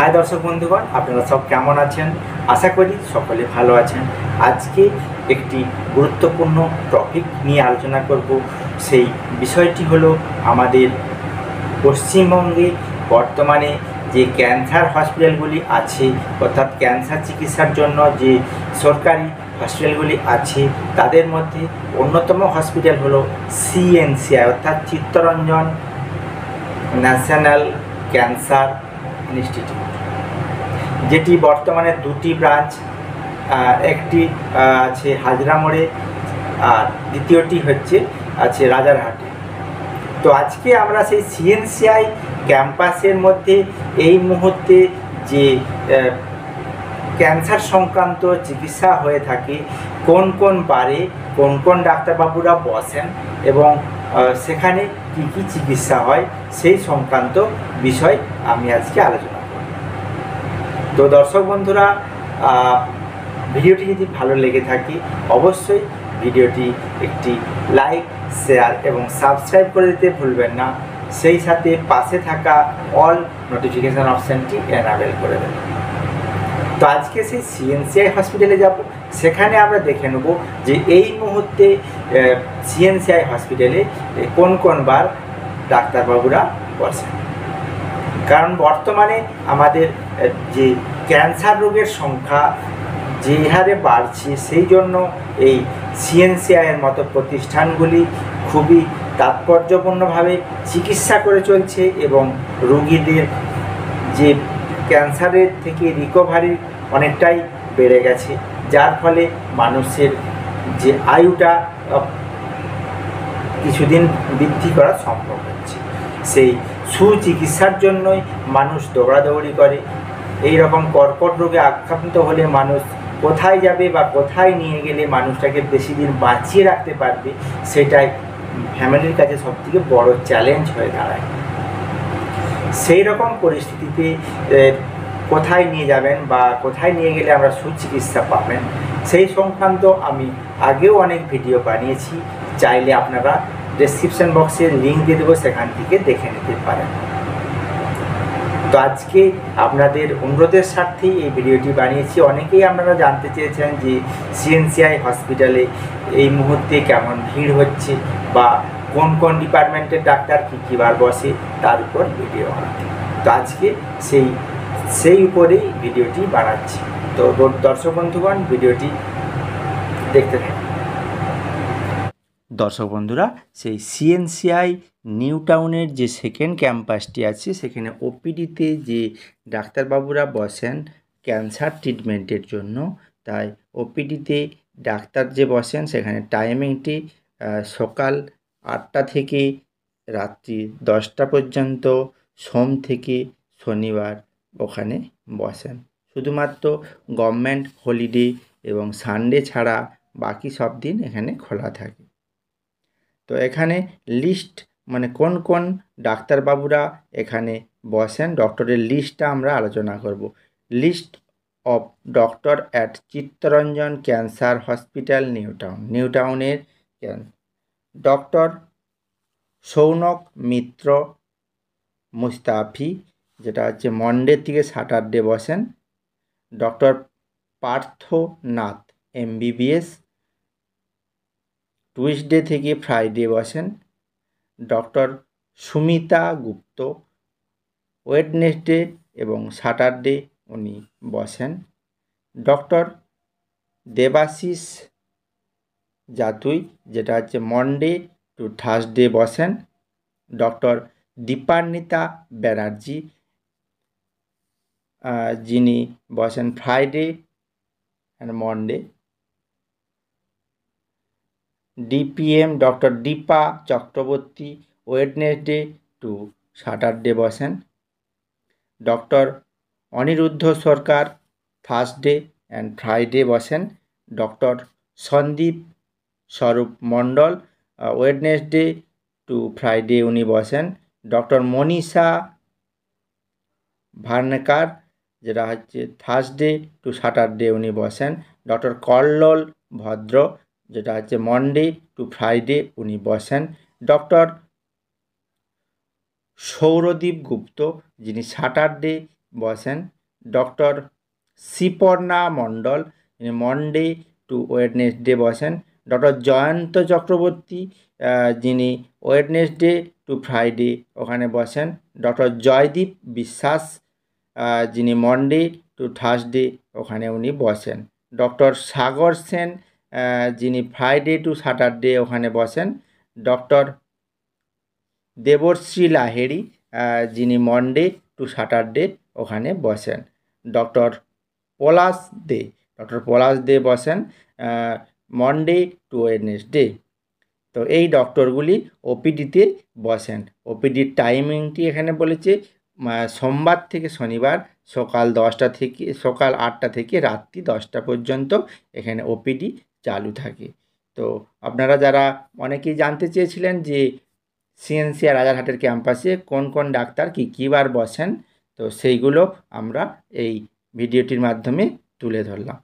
High দর্শক বন্ধুগণ, আপনারা সব কেমন আছেন? আশা করি সকলে ভালো আছেন। আজকে একটি গুরুত্বপূর্ণ টপিক নিয়ে আলোচনা করব। সেই বিষয়টি হলো আমাদের পশ্চিমবঙ্গে বর্তমানে যে ক্যান্সার হসপিটালগুলি আছে, অর্থাৎ ক্যান্সার চিকিৎসার জন্য যে সরকারি হসপিটালগুলি আছে, তাদের মধ্যে অন্যতম হসপিটাল হলো সিএনসিআই অর্থাৎ চিত্তরঞ্জন ন্যাশনাল ক্যান্সার ইনস্টিটিউট। যেটি বর্তমানে দুটি ব্রাঞ্চ একটি আছে হাজরা মোড়ে, আর দ্বিতীয়টি হচ্ছে আছে রাজারহাটে। তো আজকে আমরা সেই সিএনসিআই ক্যাম্পাসের মধ্যে এই মুহূর্তে যে ক্যান্সার সংক্রান্ত চিকিৎসা হয়ে থাকে, কোন কোন বারে কোন কোন ডাক্তারবাবুরা বসেন এবং সেখানে কী কী চিকিৎসা হয় সেই সংক্রান্ত বিষয় আমি আজকে আলোচনা তো দর্শক বন্ধুরা ভিডিওটি যদি ভালো লেগে থাকে, অবশ্যই ভিডিওটি একটি লাইক, শেয়ার এবং সাবস্ক্রাইব করে দিতে ভুলবেন না। সেই সাথে পাশে থাকা অল নোটিফিকেশান অপশানটি এনাবেল করে দেবেন। তো আজকে সেই সিএনসিআই হসপিটালে যাব। সেখানে আমরা দেখে নেব যে এই মুহূর্তে সিএনসিআই হসপিটালে কোন কোন বার ডাক্তারবাবুরা বসেন। কারণ বর্তমানে আমাদের যে ক্যান্সার রোগের সংখ্যা যে হারে বাড়ছে, সেই জন্য এই সিএনসিআইয়ের মতো প্রতিষ্ঠানগুলি খুবই তাৎপর্যপূর্ণভাবে চিকিৎসা করে চলছে এবং রোগীদের যে ক্যান্সারের থেকে রিকভারি অনেকটাই বেড়ে গেছে। যার ফলে মানুষের যে আয়ুটা কিছুদিন বৃদ্ধি করা সম্ভব হচ্ছে। সেই সুচিকিৎসার জন্যই মানুষ দৌড়াদৌড়ি করে এই রকম কর্কট রোগে আক্রান্ত হলে মানুষ কোথায় যাবে বা কোথায় নিয়ে গেলে মানুষটাকে বেশি দিন বাঁচিয়ে রাখতে পারবে, সেটাই ফ্যামিলির কাছে সবথেকে বড় চ্যালেঞ্জ হয়ে দাঁড়ায়। সেই রকম পরিস্থিতিতে কোথায় নিয়ে যাবেন বা কোথায় নিয়ে গেলে আমরা সুচিকিৎসা পাবেন, সেই সংক্রান্ত আমি আগেও অনেক ভিডিও বানিয়েছি, চাইলে আপনারা ডেসক্রিপশন বক্সে লিঙ্ক দিয়ে দেবো, সেখান থেকে দেখে নিতে পারেন। তো আজকে আপনাদের অনুরোধের স্বার্থেই এই ভিডিওটি বানিয়েছি। অনেকেই আপনারা জানতে চেয়েছেন যে সিএনসিআই হসপিটালে এই মুহূর্তে কেমন ভিড় হচ্ছে বা কোন কোন ডিপার্টমেন্টের ডাক্তার কী কী বার বসে, তার উপর ভিডিও বানাতে। তো আজকে সেই সেই উপরেই ভিডিওটি বানাচ্ছি। তো দর্শক বন্ধুগণ, ভিডিওটি দেখতে থাকুন। দর্শক বন্ধুরা, সেই সিএনসিআই নিউ টাউনের যে সেকেন্ড ক্যাম্পাসটি আছে, সেখানে ওপিডিতে যে ডাক্তারবাবুরা বসেন ক্যান্সার ট্রিটমেন্টের জন্য, তাই ওপিডিতে ডাক্তার যে বসেন, সেখানে টাইমিংটি সকাল আটটা থেকে রাত্রি দশটা পর্যন্ত, সোম থেকে শনিবার ওখানে বসেন। শুধুমাত্র গভর্নমেন্ট হলিডে এবং সানডে ছাড়া বাকি সব দিন এখানে খোলা থাকে। তো এখানে লিস্ট মানে কোন কোন ডাক্তারবাবুরা এখানে বসেন? ডক্টরের লিস্টটা আমরা আলোচনা করব। List of doctor at Chittaranjan cancer hospital New Town New টাউনের ডক্টর সৌনক মিত্র মুস্তাফি, যেটা হচ্ছে মন্ডে থেকে স্যাটারডে বসেন। Doctor Parthanath, M B B S, Tuesday থেকে ফ্রাইডে বসেন। ডক্টর সুমিতা গুপ্ত। ওয়েডনেসডে এবং স্যাটারডে উনি বসেন। ডক্টর দেবাশিস জাতুই, যেটা হচ্ছে মন্ডে টু থার্সডে বসেন। ডক্টর দীপান্বিতা ব্যানার্জি যিনি বসেন Friday and Monday. DPM doctor Dipa Chakraborty Wednesday to Saturday বসেন। Doctor Aniruddha Sarkar Thursday and Friday বসেন। Doctor Sandip Swarup Mondal Wednesday to Friday উনি বসেন। ডক্টর মনীষা ভার্নেকার যেটা হচ্ছে থার্সডে টু স্যাটারডে উনি বসেন। ডক্টর কল্লোল ভদ্র যেটা হচ্ছে মন্ডে টু ফ্রাইডে উনি বসেন। ডক্টর সৌরদীপ গুপ্ত যিনি স্যাটারডে বসেন। ডক্টর শিপর্ণা মণ্ডল যিনি মন্ডে টু ওয়েডনেসডে বসেন। ডক্টর জয়ন্ত চক্রবর্তী যিনি ওয়েডনেসডে টু ফ্রাইডে ওখানে বসেন। ডক্টর জয়দীপ বিশ্বাস যিনি মন্ডে টু থার্সডে ওখানে উনি বসেন। ডক্টর সাগর সেন যিনি ফ্রাইডে টু স্যাটারডে ওখানে বসেন ডক্টর দেবশ্রী লাহেরি যিনি মন্ডে টু স্যাটারডে ওখানে বসেন। ডক্টর পলাশ দে ডক্টর পলাশ দে বসেন মন্ডে টু ওয়েডনেসডে তো এই ডক্টরগুলি ওপিডিতে বসেন। ওপিডির টাইমিংটি এখানে বলেছে সোমবার থেকে শনিবার, সকাল দশটা থেকে, সকাল আটটা থেকে রাত্রি দশটা পর্যন্ত এখানে ওপিডি চালু থাকে। তো আপনারা যারা অনেকেই জানতে চেয়েছিলেন যে সিএনসিআর রাজারহাটের ক্যাম্পাসে কোন কোন ডাক্তার কী কী বার বসেন, তো সেইগুলো আমরা এই ভিডিওটির মাধ্যমে তুলে ধরলাম।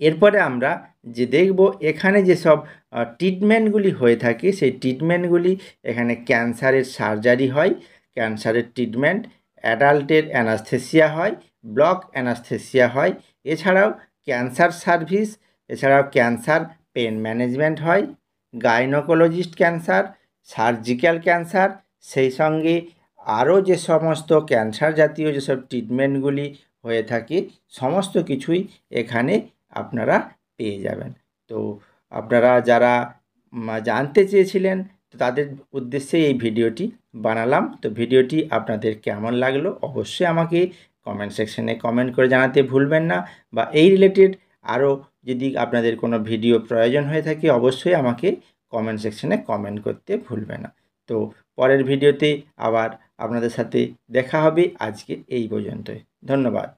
এরপরে আমরা যে দেখব এখানে যেসব ট্রিটমেন্টগুলি হয়ে থাকে, সেই ট্রিটমেন্টগুলি এখানে ক্যান্সারের সার্জারি হয়, ক্যান্সারের ট্রিটমেন্ট, অ্যাডাল্টের অ্যানাস্থেসিয়া হয়, ব্লক অ্যানাস্থেসিয়া হয়, এছাড়াও ক্যান্সার সার্ভিস এছাড়াও ক্যান্সার, পেন ম্যানেজমেন্ট হয়, গাইনোকোলজিস্ট ক্যান্সার, সার্জিক্যাল ক্যান্সার, সেই সঙ্গে আরও যে সমস্ত ক্যান্সার জাতীয় যেসব ট্রিটমেন্টগুলি হয়ে থাকে, সমস্ত কিছুই এখানে আপনারা পেয়ে যাবেন। তো আপনারা যারা জানতে চেয়েছিলেন, তো তাদের উদ্দেশ্যে এই ভিডিওটি বানালাম। তো ভিডিওটি আপনাদের কেমন লাগল, অবশ্যই আমাকে কমেন্ট সেকশনে কমেন্ট করে জানাতে ভুলবেন না। বা এই রিলেটেড আরও যদি আপনাদের কোনো ভিডিও প্রয়োজন হয়ে থাকে, অবশ্যই আমাকে কমেন্ট সেকশনে কমেন্ট করতে ভুলবে না। তো পরের ভিডিওতে আবার আপনাদের সাথে দেখা হবে। আজকে এই পর্যন্তই। ধন্যবাদ।